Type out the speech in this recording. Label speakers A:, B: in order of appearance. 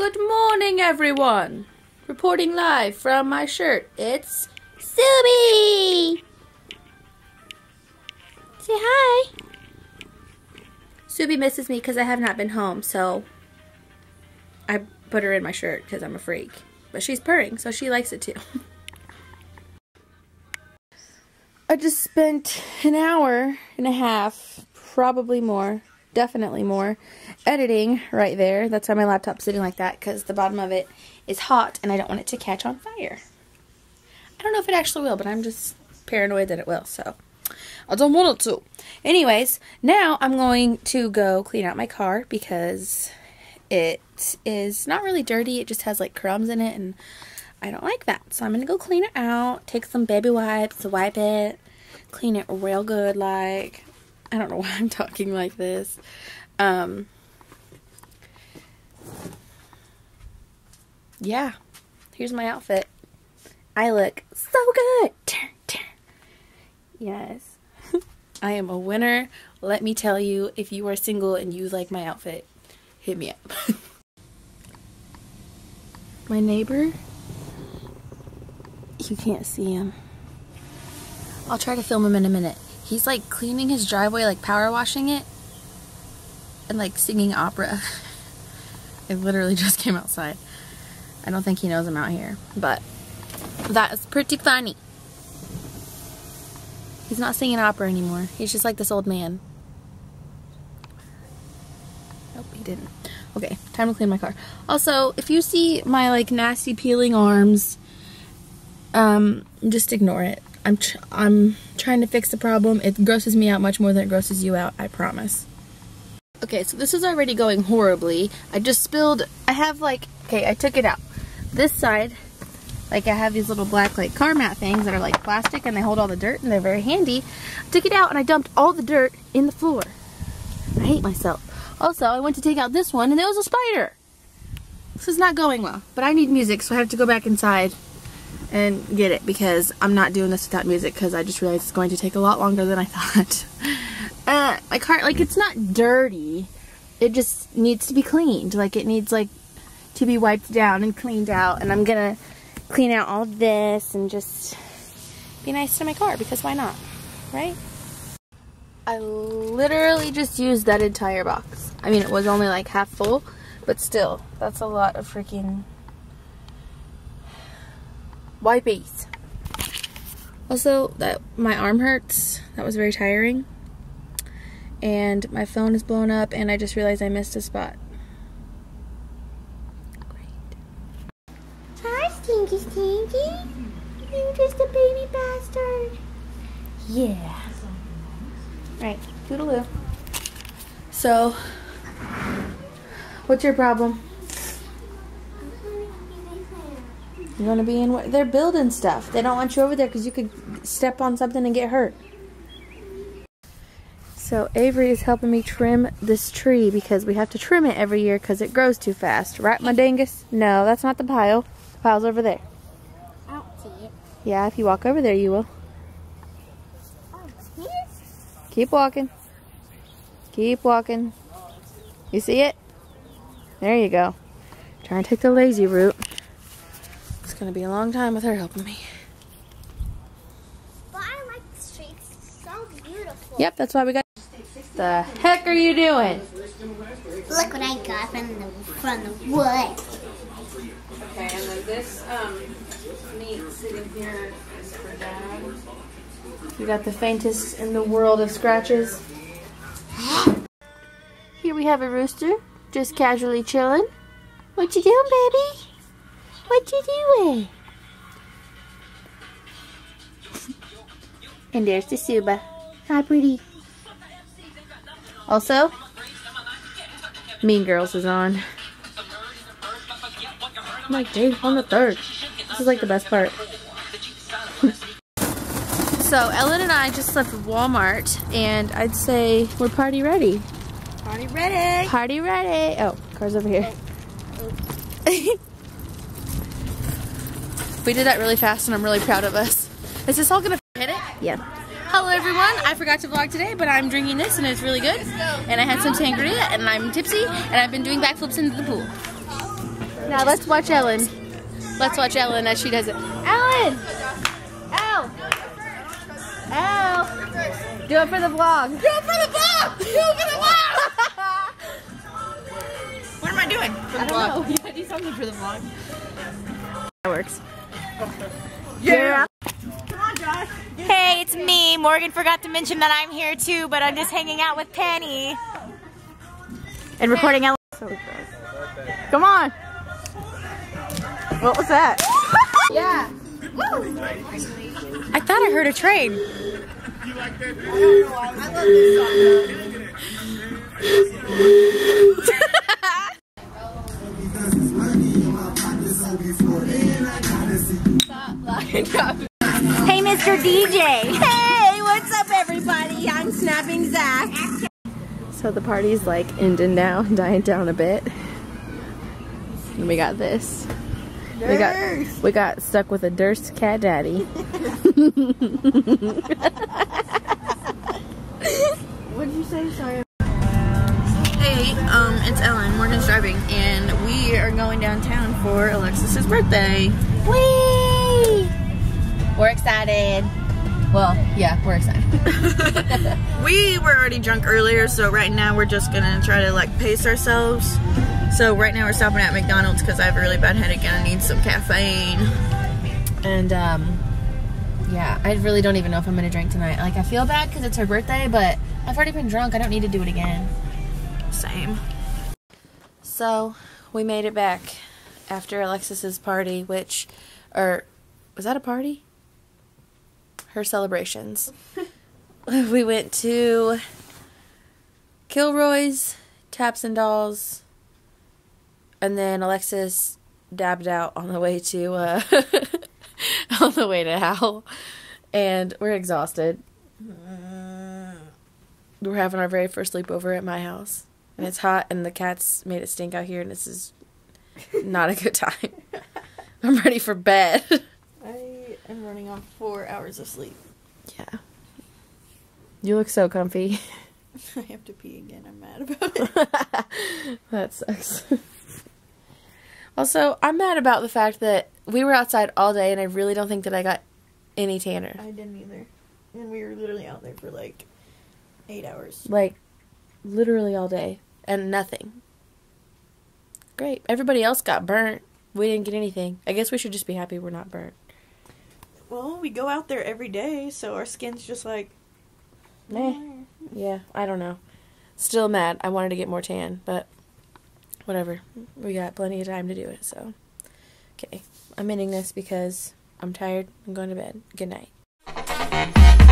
A: Good morning, everyone. Reporting live from my shirt. It's Subi. Say hi. Subi misses me because I have not been home, so I put her in my shirt because I'm a freak. But she's purring, so she likes it too. I just spent an hour and a half, probably more, definitely more, editing right there. That's why my laptop's sitting like that, because the bottom of it is hot and I don't want it to catch on fire. I don't know if it actually will, but I'm just paranoid that it will, so I don't want it to. Anyways, now I'm going to go clean out my car because it is not really dirty. It just has like crumbs in it and I don't like that. So I'm going to go clean it out, take some baby wipes, wipe it, clean it real good like I don't know why I'm talking like this. Um Yeah. Here's my outfit. I look so good. Yes. I am a winner. Let me tell you, if you are single and you like my outfit, hit me up. my neighbor, you can't see him. I'll try to film him in a minute. He's like cleaning his driveway, like power washing it, and like singing opera. I literally just came outside. I don't think he knows I'm out here, but that is pretty funny. He's not singing opera anymore. He's just like this old man. Nope, he didn't. Okay, time to clean my car. Also, if you see my like nasty peeling arms, um, just ignore it. I'm tr I'm trying to fix the problem. It grosses me out much more than it grosses you out. I promise. Okay, so this is already going horribly. I just spilled. I have like okay. I took it out. This side, like I have these little black like car mat things that are like plastic and they hold all the dirt and they're very handy. I took it out and I dumped all the dirt in the floor. I hate myself. Also, I went to take out this one and there was a spider. This is not going well, but I need music, so I have to go back inside and get it because I'm not doing this without music because I just realized it's going to take a lot longer than I thought. uh, my car, like, it's not dirty. It just needs to be cleaned. Like, it needs, like, to be wiped down and cleaned out. And I'm going to clean out all this and just be nice to my car because why not, right? I literally just used that entire box. I mean, it was only like half full, but still, that's a lot of freaking wipies. Also, that my arm hurts. That was very tiring. And my phone is blown up and I just realized I missed a spot. Great.
B: Hi, Stinky Stinky. You're just a baby bastard.
A: Yeah. Right. Toodaloo. So, what's your problem? You want to be in what? They're building stuff. They don't want you over there because you could step on something and get hurt. So Avery is helping me trim this tree because we have to trim it every year because it grows too fast. Right, my dingus? No, that's not the pile. The pile's over there.
B: I don't see it.
A: Yeah, if you walk over there, you will. Keep walking. Keep walking. You see it? There you go. Trying to take the lazy route. It's gonna be a long time with her helping me.
B: But I like the streets. It's so beautiful.
A: Yep, that's why we got. The heck are you doing?
B: Look what I got from the from the wood.
A: Okay, and then this um meat sitting here is for Dad. You got the faintest in the world of scratches. Here we have a rooster, just casually chilling. What you doing, baby? What you doing? and there's the Suba. Hi, pretty. Also, Mean Girls is on. I'm like, Dave, on the third. This is like the best part. so, Ellen and I just left Walmart, and I'd say we're party ready.
B: Party ready.
A: Party ready. Oh, car's over here. Oh. we did that really fast, and I'm really proud of us. Is this all gonna hit it? Yeah. Hello everyone, I forgot to vlog today, but I'm drinking this and it's really good. And I had some sangria and I'm tipsy and I've been doing backflips into the pool. Now let's watch Ellen. Let's watch Ellen as she does it. Ellen! Elle! Elle! Do it for the vlog. Do it for the vlog! Do it for the vlog!
C: What am I doing?
A: I don't know. You gotta do something for the vlog. That works.
C: Yeah.
D: Hey, it's me. Morgan forgot to mention that I'm here too, but I'm just hanging out with Penny. And recording Ellen.
A: Come on! What was that? yeah.
D: I thought I heard a train. Hey, Mr. DJ.
A: Hey, what's up, everybody? I'm Snapping Zach. So the party's like ending now, dying down a bit. And we got this. We got we got stuck with a Durst cat daddy.
C: What'd you say? Sorry. Hey, um, it's Ellen. Morgan's driving, and we are going downtown for Alexis's birthday.
A: Whee! We're excited. Well, yeah, we're excited.
C: We were already drunk earlier, so right now we're just gonna try to like pace ourselves. So right now we're stopping at McDonald's because I have a really bad headache and I need some caffeine.
A: And um yeah, I really don't even know if I'm gonna drink tonight. Like I feel bad because it's her birthday, but I've already been drunk. I don't need to do it again.
C: Same.
A: So we made it back after Alexis's party, which, or was that a party? Her celebrations. we went to Kilroy's, Taps and Dolls, and then Alexis dabbed out on the way to uh, on the way to Hal, and we're exhausted. We're having our very first sleepover at my house, and it's hot, and the cats made it stink out here, and this is not a good time. I'm ready for bed.
C: Am running on four hours of sleep.
A: yeah. You look so comfy.
C: I have to pee again. I'm mad about it.
A: that sucks. also, I'm mad about the fact that we were outside all day, and I really don't think that I got any tanner.
C: I didn't either. And we were literally out there for like eight hours.
A: Like, literally all day, and nothing. Great. Everybody else got burnt. We didn't get anything. I guess we should just be happy we're not burnt.
C: Well, we go out there every day, so our skin's just like.
A: Meh. Yeah, I don't know. Still mad. I wanted to get more tan, but whatever. We got plenty of time to do it, so. Okay. I'm ending this because I'm tired. I'm going to bed. Good night.